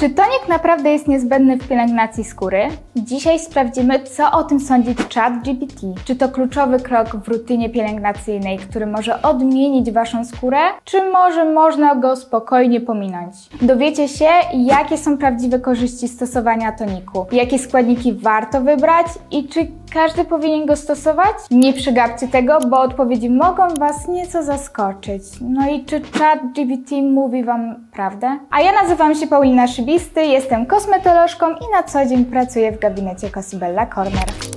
Czy tonik naprawdę jest niezbędny w pielęgnacji skóry? Dzisiaj sprawdzimy, co o tym sądzi ChatGPT. Czy to kluczowy krok w rutynie pielęgnacyjnej, który może odmienić Waszą skórę, czy może można go spokojnie pominąć? Dowiecie się, jakie są prawdziwe korzyści stosowania toniku, jakie składniki warto wybrać i czy każdy powinien go stosować? Nie przegapcie tego, bo odpowiedzi mogą Was nieco zaskoczyć. No i czy ChatGPT mówi Wam prawdę? A ja nazywam się Paulina Szybisty, jestem kosmetolożką i na co dzień pracuję w gabinecie Cosibella Corner.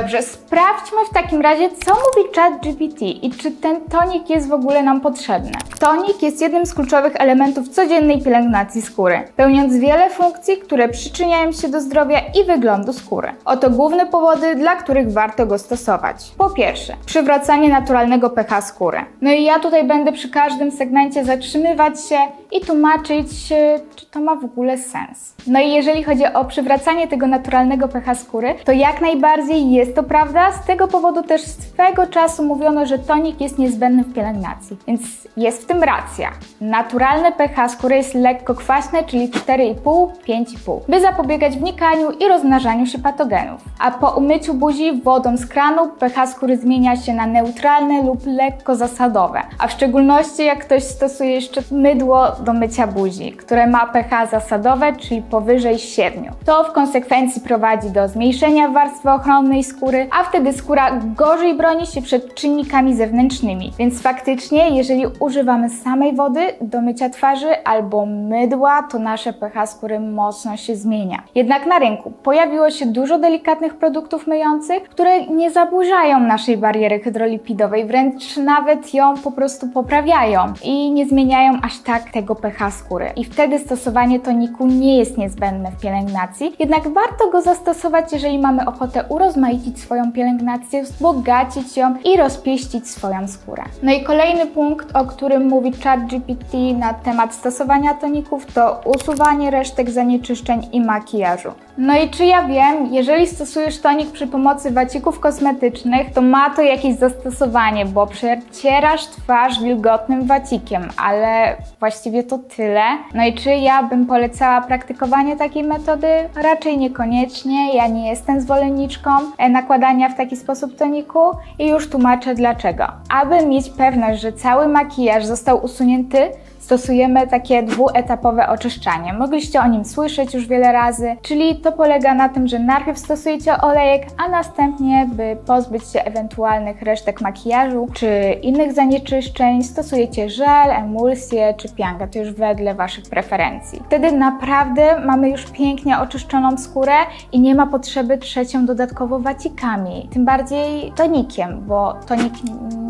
Dobrze, sprawdźmy w takim razie, co mówi ChatGPT i czy ten tonik jest w ogóle nam potrzebny. Tonik jest jednym z kluczowych elementów codziennej pielęgnacji skóry, pełniąc wiele funkcji, które przyczyniają się do zdrowia i wyglądu skóry. Oto główne powody, dla których warto go stosować. Po pierwsze, przywracanie naturalnego pH skóry. No i ja tutaj będę przy każdym segmencie zatrzymywać się i tłumaczyć, czy to ma w ogóle sens. No i jeżeli chodzi o przywracanie tego naturalnego pH skóry, to jak najbardziej jest to prawda. Z tego powodu też swego czasu mówiono, że tonik jest niezbędny w pielęgnacji, więc jest w tym racja. Naturalne pH skóry jest lekko kwaśne, czyli 4,5-5,5, by zapobiegać wnikaniu i rozmnażaniu się patogenów. A po umyciu buzi wodą z kranu pH skóry zmienia się na neutralne lub lekko zasadowe, a w szczególności jak ktoś stosuje jeszcze mydło do mycia buzi, które ma pH zasadowe, czyli powyżej 7. To w konsekwencji prowadzi do zmniejszenia warstwy ochronnej skóry, a wtedy skóra gorzej broni się przed czynnikami zewnętrznymi. Więc faktycznie, jeżeli używamy samej wody do mycia twarzy albo mydła, to nasze pH skóry mocno się zmienia. Jednak na rynku pojawiło się dużo delikatnych produktów myjących, które nie zaburzają naszej bariery hydrolipidowej, wręcz nawet ją po prostu poprawiają i nie zmieniają aż tak tego pH skóry. I wtedy stosowanie toniku nie jest niezbędne w pielęgnacji, jednak warto go zastosować, jeżeli mamy ochotę urozmaicić swoją pielęgnację, wzbogacić ją i rozpieścić swoją skórę. No i kolejny punkt, o którym mówi ChatGPT na temat stosowania toników, to usuwanie resztek zanieczyszczeń i makijażu. No i czy ja wiem, jeżeli stosujesz tonik przy pomocy wacików kosmetycznych, to ma to jakieś zastosowanie, bo przecierasz twarz wilgotnym wacikiem, ale właściwie to tyle. No i czy ja bym polecała praktykowanie takiej metody? Raczej niekoniecznie. Ja nie jestem zwolenniczką nakładania w taki sposób toniku i już tłumaczę dlaczego. Aby mieć pewność, że cały makijaż został usunięty, stosujemy takie dwuetapowe oczyszczanie. Mogliście o nim słyszeć już wiele razy, czyli to polega na tym, że najpierw stosujecie olejek, a następnie, by pozbyć się ewentualnych resztek makijażu czy innych zanieczyszczeń, stosujecie żel, emulsję czy piankę, to już wedle Waszych preferencji. Wtedy naprawdę mamy już pięknie oczyszczoną skórę i nie ma potrzeby trzecią dodatkowo wacikami, tym bardziej tonikiem, bo tonik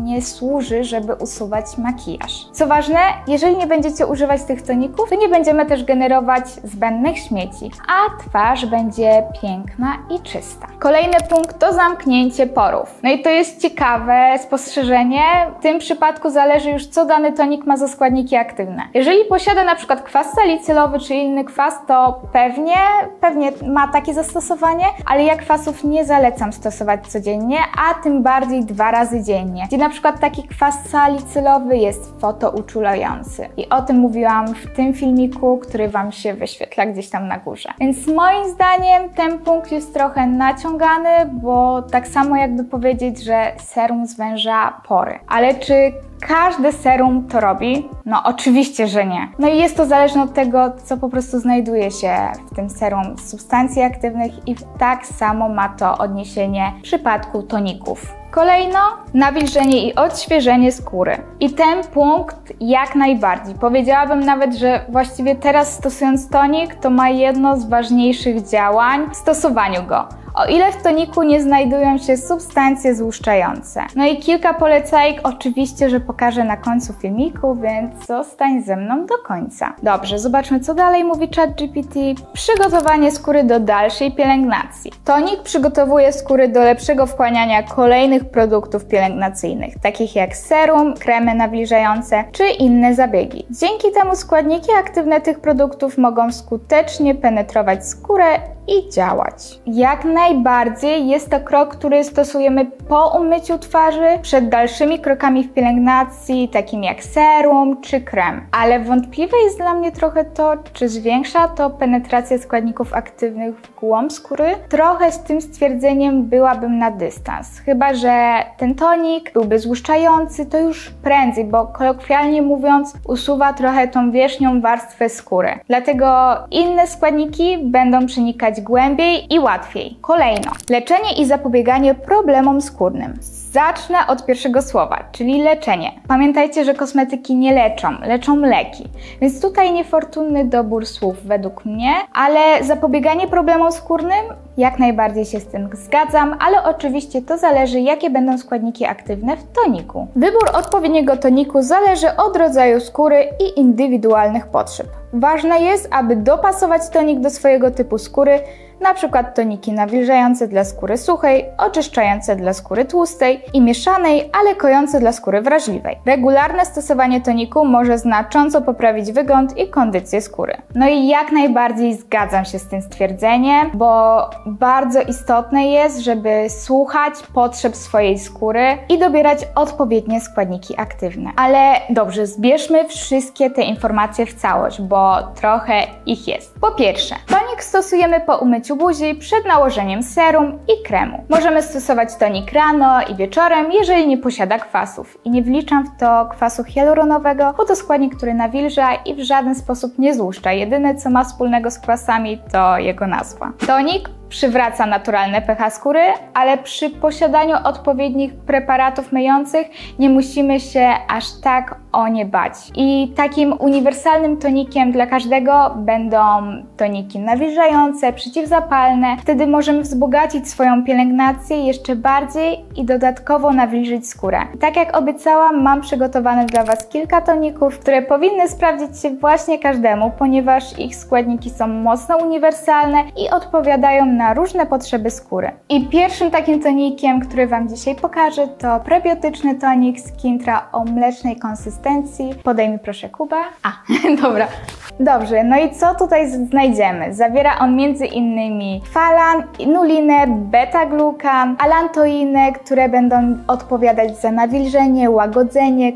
nie służy, żeby usuwać makijaż. Co ważne, jeżeli nie będziecie używać tych toników, to nie będziemy też generować zbędnych śmieci, a twarz będzie piękna i czysta. Kolejny punkt to zamknięcie porów. No i to jest ciekawe spostrzeżenie. W tym przypadku zależy już, co dany tonik ma za składniki aktywne. Jeżeli posiada na przykład kwas salicylowy czy inny kwas, to pewnie, pewnie ma takie zastosowanie, ale ja kwasów nie zalecam stosować codziennie, a tym bardziej dwa razy dziennie, gdzie na przykład taki kwas salicylowy jest fotouczulający. I o tym mówiłam w tym filmiku, który Wam się wyświetla gdzieś tam na górze. Więc moim zdaniem ten punkt jest trochę naciągany, bo tak samo jakby powiedzieć, że serum zwęża pory. Ale czy każde serum to robi? No oczywiście, że nie. No i jest to zależne od tego, co po prostu znajduje się w tym serum substancji aktywnych i tak samo ma to odniesienie w przypadku toników. Kolejno nawilżenie i odświeżenie skóry. I ten punkt jak najbardziej. Powiedziałabym nawet, że właściwie teraz stosując tonik, to ma jedno z ważniejszych działań w stosowaniu go o ile w toniku nie znajdują się substancje złuszczające. No i kilka polecajek oczywiście, że pokażę na końcu filmiku, więc zostań ze mną do końca. Dobrze, zobaczmy co dalej mówi ChatGPT. Przygotowanie skóry do dalszej pielęgnacji. Tonik przygotowuje skóry do lepszego wchłaniania kolejnych produktów pielęgnacyjnych, takich jak serum, kremy nawilżające czy inne zabiegi. Dzięki temu składniki aktywne tych produktów mogą skutecznie penetrować skórę i działać. Jak naj najbardziej jest to krok, który stosujemy po umyciu twarzy, przed dalszymi krokami w pielęgnacji, takim jak serum czy krem. Ale wątpliwe jest dla mnie trochę to, czy zwiększa to penetrację składników aktywnych w głąb skóry. Trochę z tym stwierdzeniem byłabym na dystans. Chyba, że ten tonik byłby złuszczający, to już prędzej, bo kolokwialnie mówiąc, usuwa trochę tą wierzchnią warstwę skóry. Dlatego inne składniki będą przenikać głębiej i łatwiej. Kolejno, leczenie i zapobieganie problemom skórnym. Zacznę od pierwszego słowa, czyli leczenie. Pamiętajcie, że kosmetyki nie leczą, leczą leki. Więc tutaj niefortunny dobór słów według mnie, ale zapobieganie problemom skórnym jak najbardziej się z tym zgadzam, ale oczywiście to zależy, jakie będą składniki aktywne w toniku. Wybór odpowiedniego toniku zależy od rodzaju skóry i indywidualnych potrzeb. Ważne jest, aby dopasować tonik do swojego typu skóry, przykład toniki nawilżające dla skóry suchej, oczyszczające dla skóry tłustej i mieszanej, ale kojące dla skóry wrażliwej. Regularne stosowanie toniku może znacząco poprawić wygląd i kondycję skóry. No i jak najbardziej zgadzam się z tym stwierdzeniem, bo bardzo istotne jest, żeby słuchać potrzeb swojej skóry i dobierać odpowiednie składniki aktywne. Ale dobrze, zbierzmy wszystkie te informacje w całość, bo trochę ich jest. Po pierwsze, tonik stosujemy po umyciu buzi przed nałożeniem serum i kremu. Możemy stosować tonik rano i wieczorem, jeżeli nie posiada kwasów. I nie wliczam w to kwasu hialuronowego, bo to składnik, który nawilża i w żaden sposób nie złuszcza. Jedyne co ma wspólnego z kwasami to jego nazwa. Tonik przywraca naturalne pH skóry, ale przy posiadaniu odpowiednich preparatów myjących nie musimy się aż tak o nie bać. I takim uniwersalnym tonikiem dla każdego będą toniki nawilżające, przeciwzapalne. Wtedy możemy wzbogacić swoją pielęgnację jeszcze bardziej i dodatkowo nawilżyć skórę. tak jak obiecałam, mam przygotowane dla Was kilka toników, które powinny sprawdzić się właśnie każdemu, ponieważ ich składniki są mocno uniwersalne i odpowiadają na różne potrzeby skóry. I pierwszym takim tonikiem, który Wam dzisiaj pokażę, to prebiotyczny tonik z Kintra o mlecznej konsystencji. Podaj mi proszę Kuba. A, dobra. Dobrze, no i co tutaj znajdziemy? Zawiera on innymi falan, inulinę, beta-glukan, alantoinę, które będą odpowiadać za nawilżenie, łagodzenie,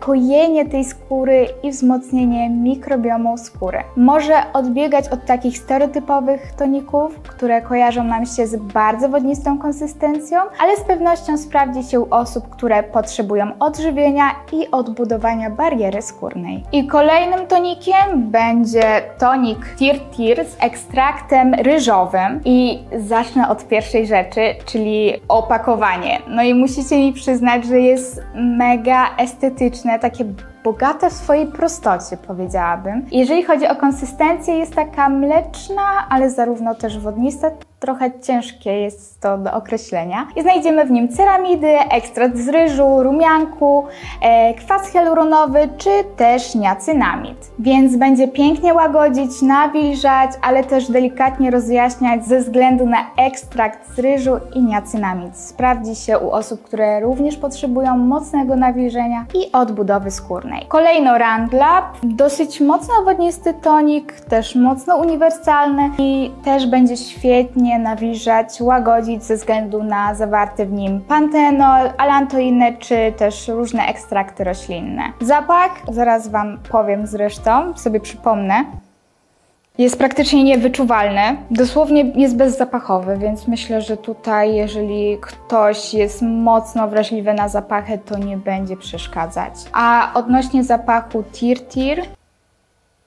kojenie tej skóry i wzmocnienie mikrobiomu skóry. Może odbiegać od takich stereotypowych toników, które kojarzą nam się z bardzo wodnistą konsystencją, ale z pewnością sprawdzi się u osób, które potrzebują odżywienia i odbudowania bariery skórnej. I kolejnym tonikiem będzie tonik Tir Tir z ekstraktem ryżowym i zacznę od pierwszej rzeczy, czyli opakowanie. No i musicie mi przyznać, że jest mega estetyczne, takie bogate w swojej prostocie, powiedziałabym. Jeżeli chodzi o konsystencję, jest taka mleczna, ale zarówno też wodnista, trochę ciężkie jest to do określenia. I znajdziemy w nim ceramidy, ekstrakt z ryżu, rumianku, e, kwas hialuronowy czy też niacynamid. Więc będzie pięknie łagodzić, nawilżać, ale też delikatnie rozjaśniać ze względu na ekstrakt z ryżu i niacynamid. Sprawdzi się u osób, które również potrzebują mocnego nawilżenia i odbudowy skórnej. Kolejno Rand Lab, dosyć mocno wodnisty tonik, też mocno uniwersalny i też będzie świetnie nawilżać, łagodzić ze względu na zawarty w nim pantenol, alantoinę czy też różne ekstrakty roślinne. Zapach, zaraz Wam powiem zresztą, sobie przypomnę, jest praktycznie niewyczuwalny. Dosłownie jest bezzapachowy, więc myślę, że tutaj, jeżeli ktoś jest mocno wrażliwy na zapachy, to nie będzie przeszkadzać. A odnośnie zapachu Tir Tir,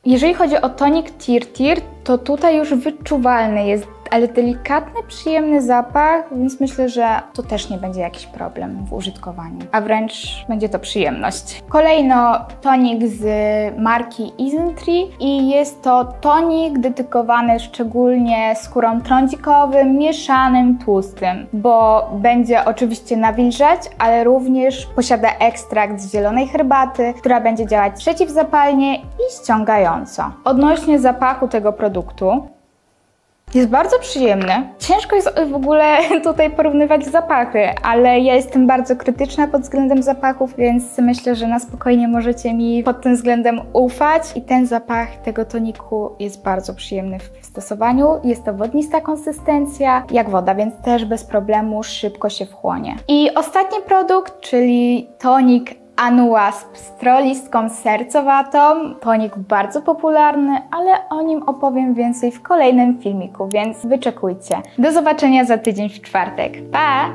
jeżeli chodzi o tonik Tir Tir, to tutaj już wyczuwalny jest ale delikatny, przyjemny zapach, więc myślę, że to też nie będzie jakiś problem w użytkowaniu, a wręcz będzie to przyjemność. Kolejno tonik z marki Isntree i jest to tonik dedykowany szczególnie skórom trądzikowym, mieszanym, tłustym, bo będzie oczywiście nawilżać, ale również posiada ekstrakt z zielonej herbaty, która będzie działać przeciwzapalnie i ściągająco. Odnośnie zapachu tego produktu, Jest bardzo przyjemny. Ciężko jest w ogóle tutaj porównywać zapachy, ale ja jestem bardzo krytyczna pod względem zapachów, więc myślę, że na spokojnie możecie mi pod tym względem ufać. I ten zapach tego toniku jest bardzo przyjemny w stosowaniu. Jest to wodnista konsystencja, jak woda, więc też bez problemu szybko się wchłonie. I ostatni produkt, czyli tonik Anuasp z trolistką sercowatą. Tonik bardzo popularny, ale o nim opowiem więcej w kolejnym filmiku, więc wyczekujcie. Do zobaczenia za tydzień w czwartek. Pa!